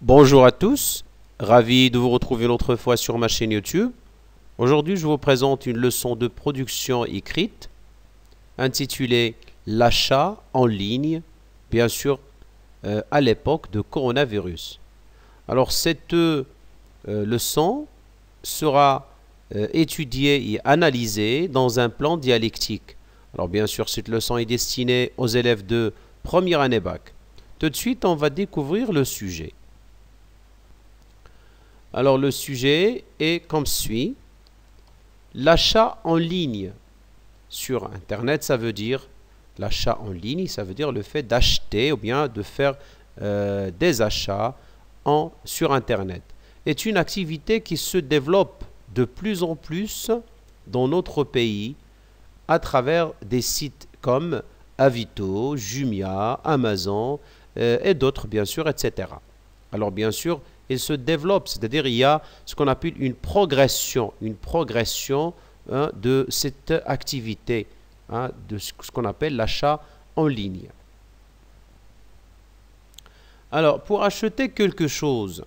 Bonjour à tous, ravi de vous retrouver une autre fois sur ma chaîne YouTube. Aujourd'hui, je vous présente une leçon de production écrite intitulée L'achat en ligne, bien sûr euh, à l'époque de coronavirus. Alors cette euh, leçon sera euh, étudiée et analysée dans un plan dialectique. Alors bien sûr, cette leçon est destinée aux élèves de première année bac. Tout de suite, on va découvrir le sujet. Alors le sujet est comme suit. L'achat en ligne sur Internet, ça veut dire l'achat en ligne, ça veut dire le fait d'acheter ou bien de faire euh, des achats en, sur Internet. est une activité qui se développe de plus en plus dans notre pays à travers des sites comme Avito, Jumia, Amazon euh, et d'autres bien sûr, etc. Alors bien sûr, il se développe, c'est-à-dire il y a ce qu'on appelle une progression, une progression hein, de cette activité, hein, de ce qu'on appelle l'achat en ligne. Alors, pour acheter quelque chose,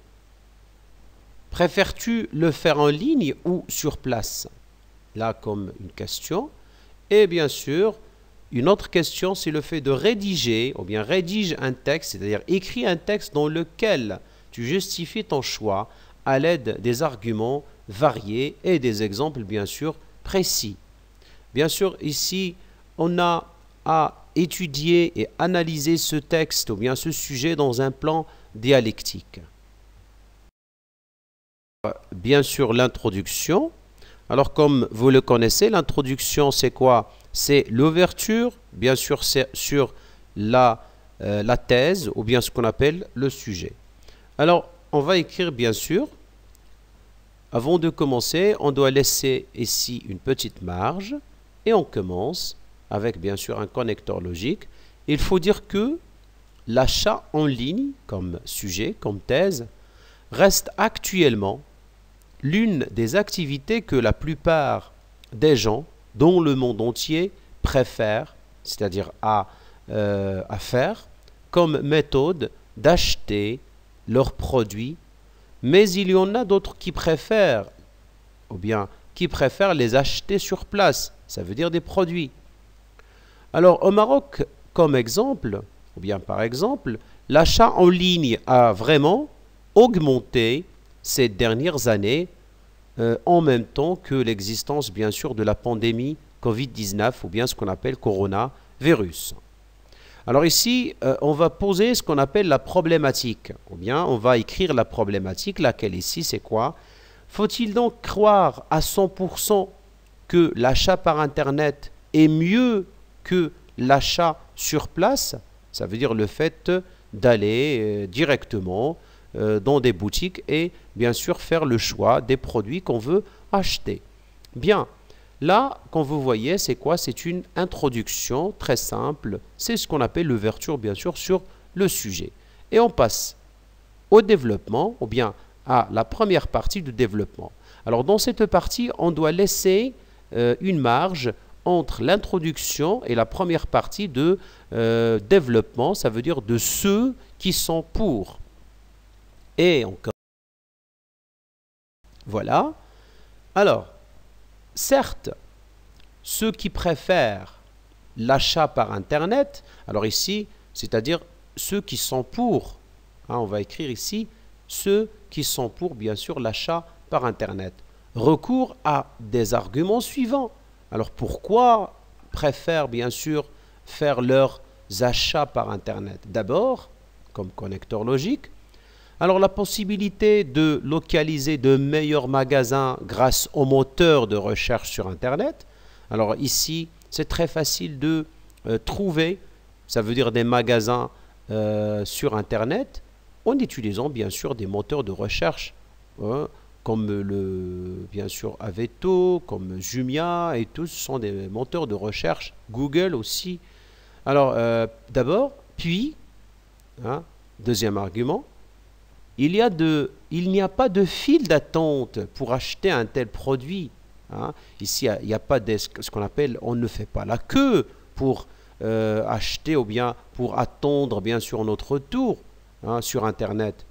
préfères-tu le faire en ligne ou sur place? Là, comme une question. Et bien sûr, une autre question, c'est le fait de rédiger, ou bien rédige un texte, c'est-à-dire écrit un texte dans lequel tu justifies ton choix à l'aide des arguments variés et des exemples bien sûr précis. Bien sûr, ici, on a à étudier et analyser ce texte ou bien ce sujet dans un plan dialectique. Bien sûr, l'introduction. Alors, comme vous le connaissez, l'introduction, c'est quoi? C'est l'ouverture, bien sûr, sur euh, la thèse ou bien ce qu'on appelle le sujet. Alors, on va écrire bien sûr. Avant de commencer, on doit laisser ici une petite marge et on commence avec bien sûr un connecteur logique. Il faut dire que l'achat en ligne comme sujet, comme thèse, reste actuellement l'une des activités que la plupart des gens, dont le monde entier, préfèrent, c'est-à-dire à, euh, à faire, comme méthode d'acheter leurs produits, mais il y en a d'autres qui préfèrent, ou bien qui préfèrent les acheter sur place, ça veut dire des produits. Alors au Maroc, comme exemple, ou bien par exemple, l'achat en ligne a vraiment augmenté ces dernières années euh, en même temps que l'existence bien sûr de la pandémie Covid-19 ou bien ce qu'on appelle coronavirus. Alors ici, euh, on va poser ce qu'on appelle la problématique, ou bien on va écrire la problématique, laquelle ici c'est quoi? Faut-il donc croire à 100% que l'achat par Internet est mieux que l'achat sur place? Ça veut dire le fait d'aller euh, directement euh, dans des boutiques et bien sûr faire le choix des produits qu'on veut acheter. Bien, Là, comme vous voyez, c'est quoi? C'est une introduction très simple. C'est ce qu'on appelle l'ouverture, bien sûr, sur le sujet. Et on passe au développement, ou bien à la première partie du développement. Alors, dans cette partie, on doit laisser euh, une marge entre l'introduction et la première partie de euh, développement, ça veut dire de ceux qui sont pour. Et encore. Voilà. Alors, Certes, ceux qui préfèrent l'achat par Internet, alors ici, c'est-à-dire ceux qui sont pour, hein, on va écrire ici, ceux qui sont pour, bien sûr, l'achat par Internet, recours à des arguments suivants. Alors pourquoi préfèrent, bien sûr, faire leurs achats par Internet? D'abord, comme connecteur logique, alors la possibilité de localiser de meilleurs magasins grâce au moteur de recherche sur Internet. Alors ici, c'est très facile de euh, trouver, ça veut dire des magasins euh, sur Internet, en utilisant bien sûr des moteurs de recherche, hein, comme le, bien sûr Aveto, comme Jumia, et tous sont des moteurs de recherche, Google aussi. Alors euh, d'abord, puis, hein, deuxième argument, il n'y a, pas de file d'attente pour acheter un tel produit. Hein. Ici, il n'y a, pas de, ce qu'on appelle, on ne fait pas la queue pour euh, acheter ou bien pour attendre bien sûr notre tour hein, sur Internet.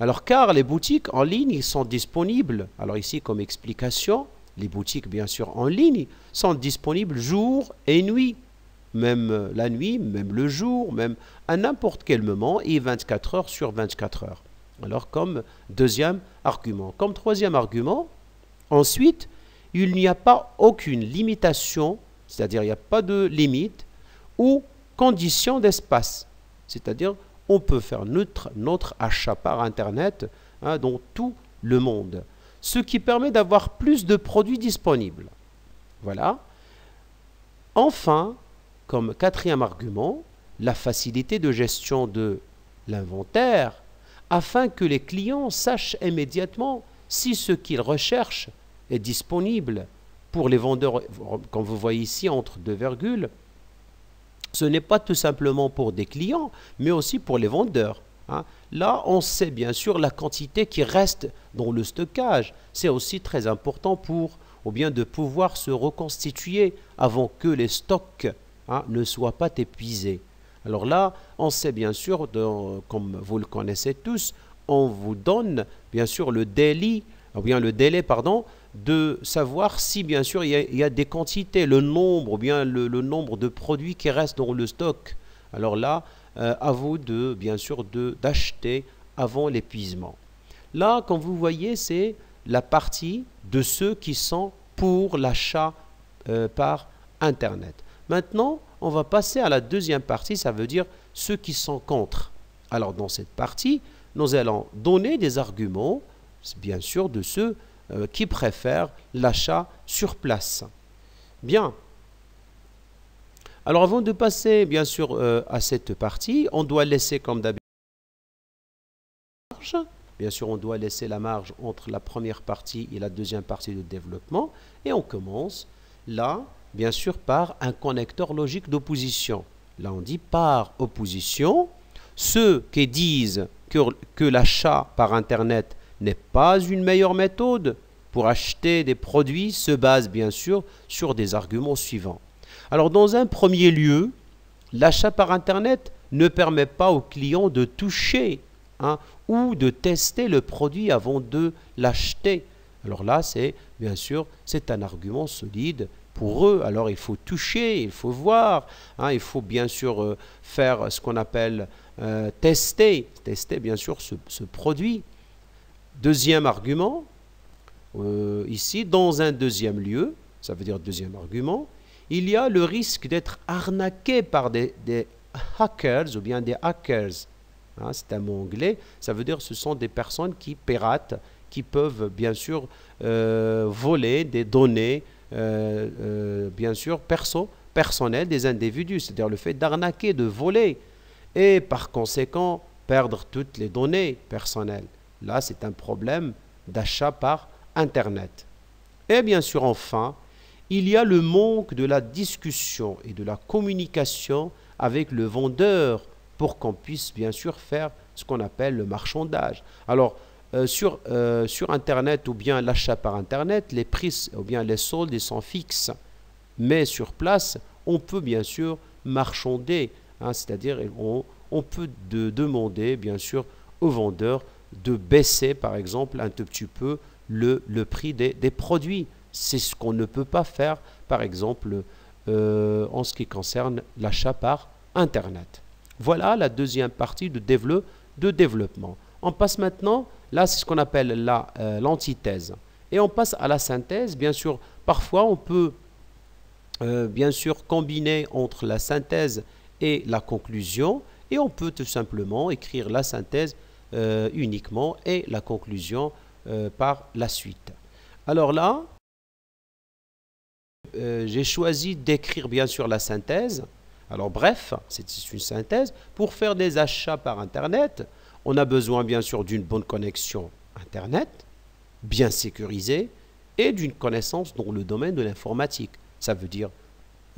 Alors car les boutiques en ligne sont disponibles. Alors ici comme explication, les boutiques bien sûr en ligne sont disponibles jour et nuit. Même la nuit, même le jour, même à n'importe quel moment et 24 heures sur 24 heures. Alors comme deuxième argument. Comme troisième argument, ensuite, il n'y a pas aucune limitation, c'est-à-dire il n'y a pas de limite ou condition d'espace. C'est-à-dire on peut faire notre, achat par Internet hein, dans tout le monde, ce qui permet d'avoir plus de produits disponibles. Voilà. Enfin, comme quatrième argument, la facilité de gestion de l'inventaire afin que les clients sachent immédiatement si ce qu'ils recherchent est disponible pour les vendeurs, comme vous voyez ici, entre deux virgules, ce n'est pas tout simplement pour des clients, mais aussi pour les vendeurs. Hein. Là, on sait bien sûr la quantité qui reste dans le stockage. C'est aussi très important pour, ou bien de pouvoir se reconstituer avant que les stocks hein, ne soient pas épuisés. Alors là, on sait bien sûr, comme vous le connaissez tous, on vous donne bien sûr le délai, ou bien le délai, pardon, de savoir si bien sûr il y, a, des quantités, le nombre, ou bien le, nombre de produits qui restent dans le stock. Alors là, euh, à vous de bien sûr d'acheter avant l'épuisement. Là, comme vous voyez, c'est la partie de ceux qui sont pour l'achat euh, par Internet. Maintenant, on va passer à la deuxième partie, ça veut dire ceux qui sont contre. Alors dans cette partie, nous allons donner des arguments, bien sûr, de ceux euh, qui préfèrent l'achat sur place. Bien. Alors avant de passer, bien sûr, euh, à cette partie, on doit laisser comme d'habitude Bien sûr, on doit laisser la marge entre la première partie et la deuxième partie de développement. Et on commence là bien sûr par un connecteur logique d'opposition. Là, on dit par opposition, ceux qui disent que, que l'achat par Internet n'est pas une meilleure méthode pour acheter des produits se basent bien sûr sur des arguments suivants. Alors, dans un premier lieu, l'achat par Internet ne permet pas au client de toucher hein, ou de tester le produit avant de l'acheter. Alors là, c'est bien sûr, c'est un argument solide pour eux. Alors il faut toucher, il faut voir, hein, il faut bien sûr euh, faire ce qu'on appelle euh, tester, tester bien sûr ce, produit. Deuxième argument, euh, ici, dans un deuxième lieu, ça veut dire deuxième argument, il y a le risque d'être arnaqué par des, hackers ou bien des hackers. Hein, c'est un mot anglais, ça veut dire ce sont des personnes qui piratent, qui peuvent bien sûr voler des données bien sûr, perso, personnel des individus, c'est-à-dire le fait d'arnaquer, de voler, et par conséquent perdre toutes les données personnelles. Là, c'est un problème d'achat par Internet. Et bien sûr, enfin, il y a le manque de la discussion et de la communication avec le vendeur pour qu'on puisse bien sûr faire ce qu'on appelle le marchandage. Alors, euh, sur, euh, sur Internet ou bien l'achat par Internet, les prix ou bien les soldes sont fixes. Mais sur place, on peut bien sûr marchander, hein, c'est-à-dire on, on, peut de demander bien sûr au vendeur de baisser par exemple un tout petit peu le, prix des, produits. C'est ce qu'on ne peut pas faire par exemple euh, en ce qui concerne l'achat par Internet. Voilà la deuxième partie de développement. On passe maintenant Là, c'est ce qu'on appelle euh, l'antithèse. Et on passe à la synthèse. Bien sûr, parfois, on peut euh, bien sûr combiner entre la synthèse et la conclusion. Et on peut tout simplement écrire la synthèse euh, uniquement et la conclusion par la suite. Alors là, j'ai choisi d'écrire bien sûr la synthèse. Alors bref, c'est une synthèse. Pour faire des achats par Internet, on a besoin bien sûr d'une bonne connexion Internet, bien sécurisée, et d'une connaissance dans le domaine de l'informatique. Ça veut dire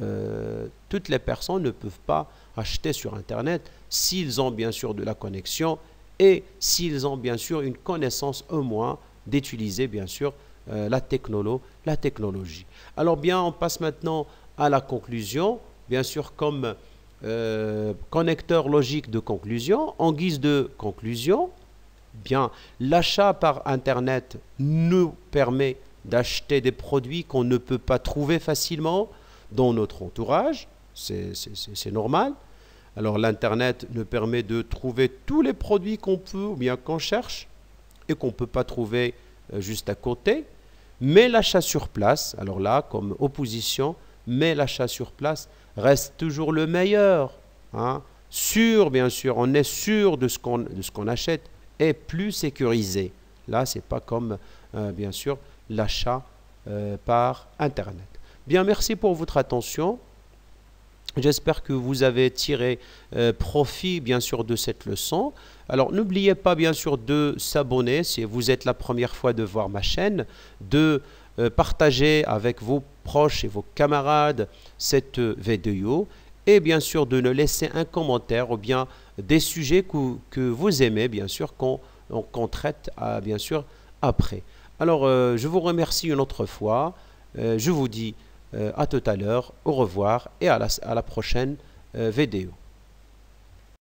euh, toutes les personnes ne peuvent pas acheter sur Internet s'ils ont bien sûr de la connexion et s'ils ont bien sûr une connaissance au moins d'utiliser bien sûr euh, la, la technologie. Alors bien, on passe maintenant à la conclusion. Bien sûr, comme euh, connecteur logique de conclusion. En guise de conclusion, Bien, l'achat par Internet nous permet d'acheter des produits qu'on ne peut pas trouver facilement dans notre entourage. C'est normal. Alors l'Internet nous permet de trouver tous les produits qu'on peut ou bien qu'on cherche et qu'on ne peut pas trouver euh, juste à côté. Mais l'achat sur place, alors là, comme opposition, mais l'achat sur place reste toujours le meilleur. Hein. Sûr, bien sûr, on est sûr de ce qu'on achète et plus sécurisé. Là, ce n'est pas comme, euh, bien sûr, l'achat euh, par Internet. Bien, merci pour votre attention. J'espère que vous avez tiré euh, profit bien sûr de cette leçon. Alors n'oubliez pas bien sûr de s'abonner si vous êtes la première fois de voir ma chaîne, de partager avec vos proches et vos camarades cette vidéo et bien sûr de nous laisser un commentaire ou bien des sujets que, vous aimez bien sûr qu'on traite à, bien sûr après. Alors euh, je vous remercie une autre fois. je vous dis euh, à tout à l'heure, au revoir et à la, prochaine euh, vidéo.